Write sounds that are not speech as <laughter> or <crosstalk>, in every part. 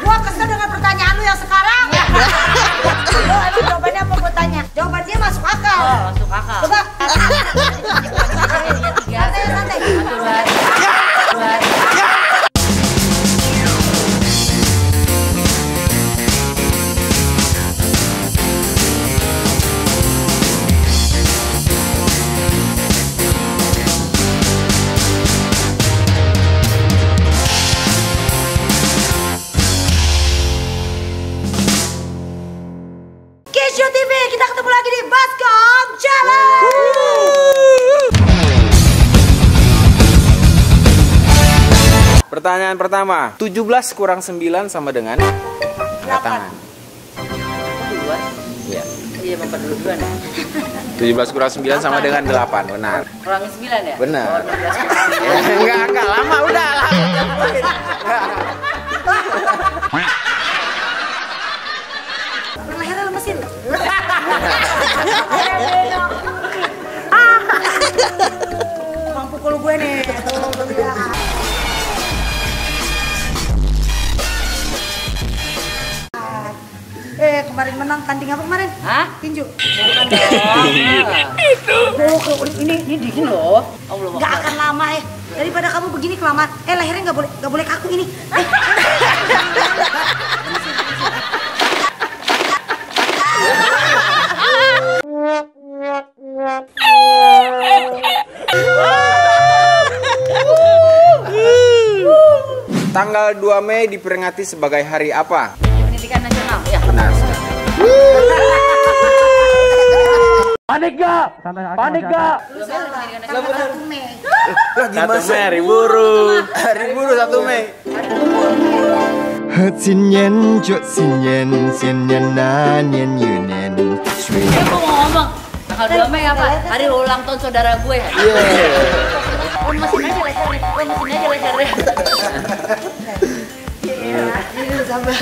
Gua kesel dengan pertanyaan lu yang sekarang. Lu emang jawabannya apa gua tanya? Jawaban dia masuk akal. Oh, masuk akal. Coba. <laughs> Santai, santai. Pertanyaan pertama, 17 kurang 9 sama dengan angkat tangan. Dua. Iya. Iya, dua ya. 17 kurang 9 sama dengan 8, benar. Kurangi sembilan ya? Benar. Oh, 16 kurang <laughs> enggak, enggak lama udah lama. Lehernya lemesin. <laughs> menang tanding apa kemarin? Hah? Tinju. Bukan dong. Oh, ini ini dingin loh. Allah Nggak akan lama eh. Daripada kamu begini kelamaan. Eh lehernya nggak boleh nggak boleh kaku ini. Eh. Tanggal 2 Mei diperingati sebagai hari apa? Panik gak? Panik gak? Satu Mei. Hari buruh. Hari buruh satu Mei. Hơ xin nhen, chỗ xin nhen, xin nhen na, nhen yu nhen. Eh, gue mau ngomong. Tanggal 2 Mei apa? Hari ulang tahun saudara gue. Iya. Lemesin aja leher nih, lemesin aja leher nih. Sabar.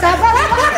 Sabar apa?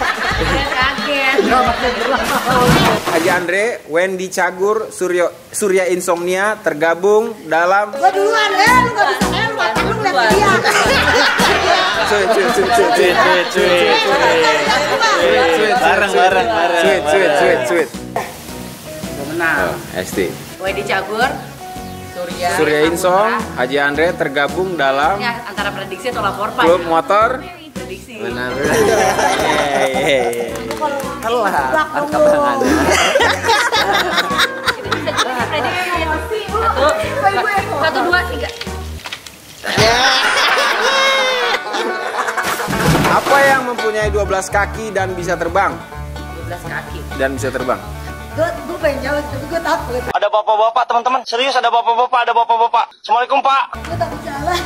Haji Andre, Wendy Cagur, Suryo, Surya Insomnia tergabung dalam Gua duluan eh lu gak bisa eh lu mata lu ngeliat dia. Cuit, cuit, cuit, cuit, cuit, cuit, cuit, cuit, Bareng, bareng, bareng, cuit, cuit, cuit, cuit. Gua menang. Oh, ST. Wedi Cagur. Surya. Surya Insong. Haji Andre tergabung dalam Ya, antara prediksi atau lapor Pak. klub motor. Prediksi. Benar. Hehehe. Bisa juga prediksi. Satu, satu, dua, tiga. Apa yang mempunyai 12 kaki dan bisa terbang? 12 kaki. Dan bisa terbang. Gua gua pengen jawab tapi gua takut. Ada bapak-bapak teman-teman, serius ada bapak-bapak, ada bapak-bapak. Assalamualaikum pak. Gua takut salah.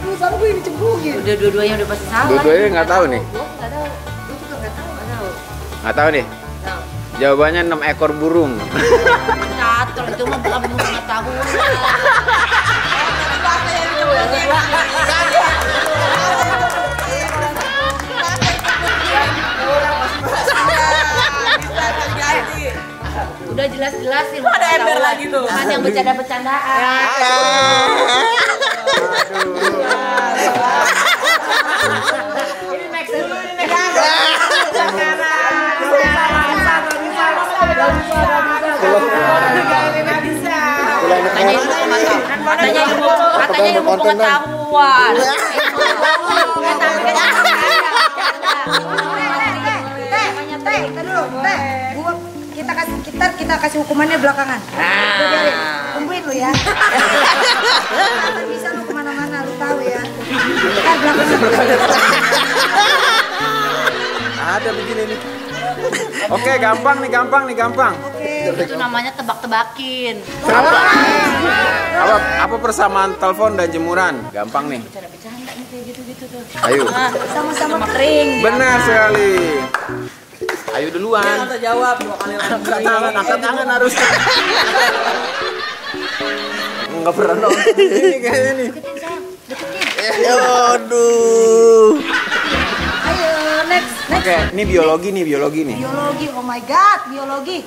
Lu salah gue dicemplungin. Udah dua-duanya udah pasti salah. Dua-duanya nggak tahu nih. Gua nggak tahu. Nggak tahu nih. Tahu. Jawabannya 6 ekor burung. Catur itu mah bukan pengetahuan. <laughs> Udah jelas-jelasin. Ada ember lagi tuh. Bukan yang bercanda-bercandaan. Katanya ilmu pengetahuan. Katanya ilmu katanya ilmu pengetahuan. Teh, teh, kita dulu, teh. Gua kita kasih kita kita kasih hukumannya belakangan. Biarin. Tungguin lu ya. Oke, gampang nih, gampang nih, gampang. Oke. Itu namanya tebak-tebakin. Apa apa persamaan telepon dan jemuran? Gampang nih. Bercanda-bercanda nih kayak gitu-gitu tuh. Ayo. Sama-sama Sama kering. Benar sekali. Ayo duluan. Angkat tangan, angkat tangan harus. nggak pernah ini kayaknya nih. Deketin sayang, deketin. Aduh. Oke, ini biologi nih, biologi nih. Biologi, oh my god, biologi.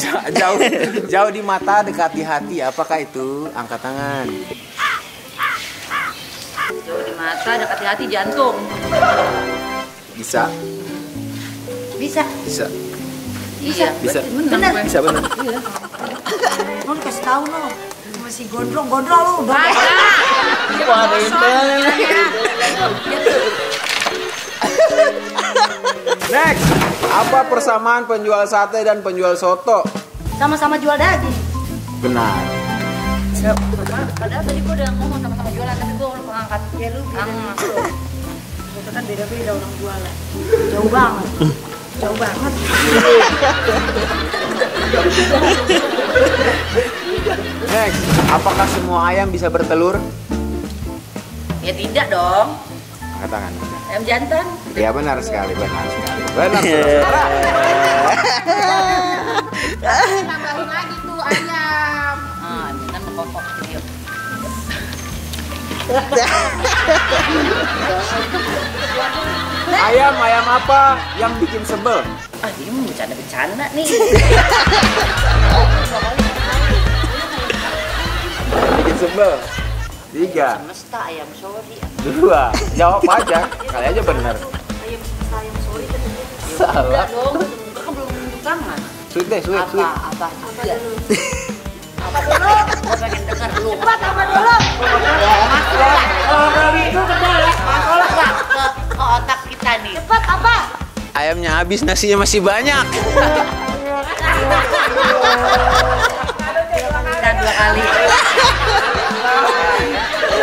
Ja- Jauh, jauh di mata, dekati hati. Apakah itu? Angkat tangan. Jauh di mata, dekat di hati, jantung. Bisa, Bisa. bisa, Iya, bisa. Bener. Bisa benar. Non kasih tahu no. Masih gondrong, gondrong lu. Udah. Wah, ada Next, apa persamaan penjual sate dan penjual soto? Sama-sama jual daging. Benar. Padahal tadi gue udah ngomong sama-sama jualan, tapi gue lupa ngangkat. Ya lu beda. Ang- Itu kan beda-beda orang jualan. Jauh banget. Jauh banget. Next, apakah semua ayam bisa bertelur? Ya tidak dong. Angkat tangan. Ayam jantan. Ya benar sekali, benar sekali. Benar. saudara. Tambahin lagi tuh ayam. Ah, jantan mengkokok. Yuk. Ayam, ayam apa yang bikin sebel? Ah, ini mau bercanda-bercanda nih. Bikin sebel. Tiga, Semesta ayam sorry. dua. Jawab aja. Kali aja benar. Ayam ayam sorry kan. Salah. Dong, kan belum nunjuk tangan. Sweet deh, sweet, Apa, sweet. apa juga. <laughs> Apa dulu? Gue pengen denger lu. Cepat apa dulu? Masuk lah. Kalau itu kendala. Masuk lah nggak ke, ke otak kita nih. Cepat apa? Ayamnya habis, nasinya masih banyak. Kita dua <laughs> kali.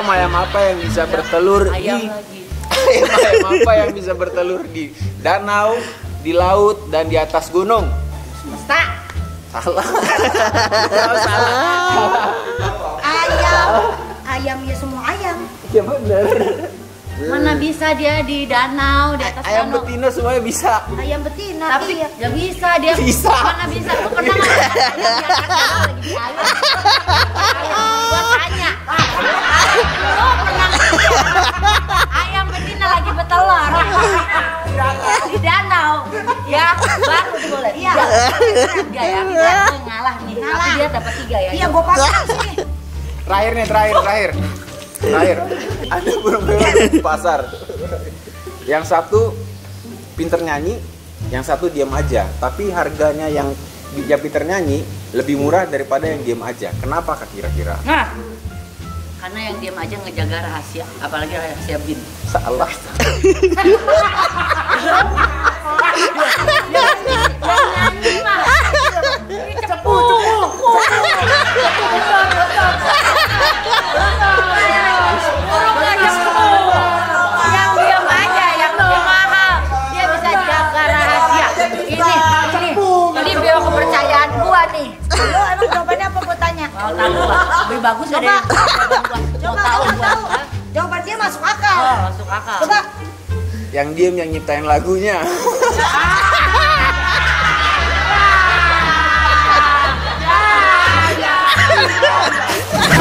Ayam ayam apa yang bisa bertelur Ayam di <laughs> lagi. ayam ayam apa yang bisa bertelur di danau, di laut dan di atas gunung? Semesta. Salah. Jawab salah. <laughs> Ayam. Ayam ya semua ayam. Ya benar. Mana bisa dia di danau, di atas Ayam danau. betina semuanya bisa. Ayam betina. Tapi iya. gak bisa dia. Bisa. Mana bisa? Lu pernah nggak <laughs> ayam di atas danau lagi di ayam? Lu pernah ayam betina lagi bertelur di danau? Ya, baru boleh. Iya. Tiga ya. Ngalah nih. Tapi dia dapat tiga ya. Iya di sini. Terakhir nih, terakhir, terakhir. Terakhir. Ada burung beo di pasar. Yang satu pinter nyanyi, yang satu diam aja. Tapi harganya yang yang pinter nyanyi lebih murah daripada yang diam aja. Kenapa kak kira-kira? Nah, karena yang diam aja ngejaga rahasia, apalagi rahasia bin. Salah. <laughs> Coba. <laughs> Coba tahu coba tahu. Hah? Jawaban dia masuk akal. Oh, masuk akal. Coba. Yang diem yang nyiptain lagunya. <laughs>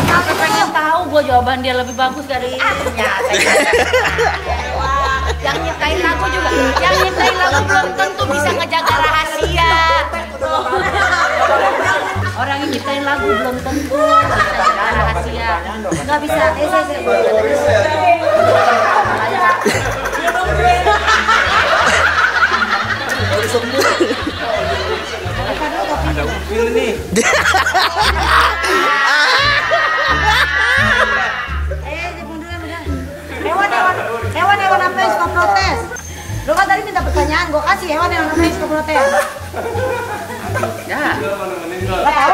Aku pengen tahu gua jawaban dia lebih bagus dari ternyata. yang nyiptain lagu juga, yang nyiptain lagu belum Nggak bisa. Eh, saya, saya. Ada upil nih. Eh. Hewan hewan apa yang suka protes? Lu kan tadi minta pertanyaan, gua kasih hewan hewan apa yang suka protes. Ya, Gak tahu.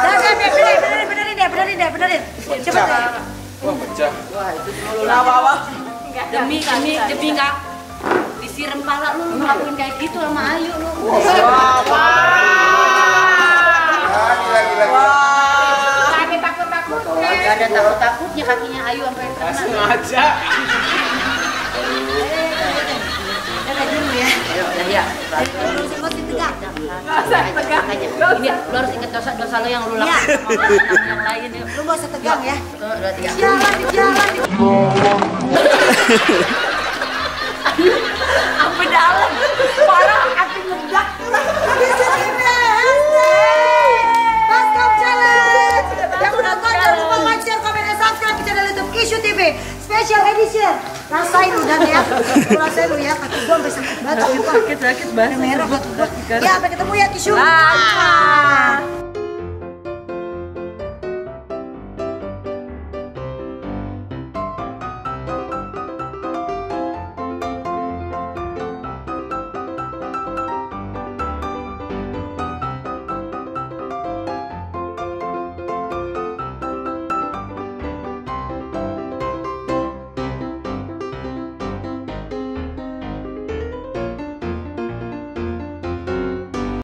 dah, benerin, benerin, benerin deh, benerin deh, benerin. Cepet deh. Wah, pecah. Demi demi demi nggak disiram pala lu lu ngelakuin kayak gitu sama Ayu lu. Kami takut takut. Gak ada takut takutnya kakinya Ayu sampai kena. Sengaja. Ya. Ayo, ya ya. Tegak. Ini lu harus ingat dosa dosa lo yang lu Ya. lakukan sama yang lain ya. Lu gak usah tegang ya. Tiga. Jalan, jalan, <laughs> sakit. Sakit, banget. Merah. Ya, sampai ketemu ya Kishu. Bye.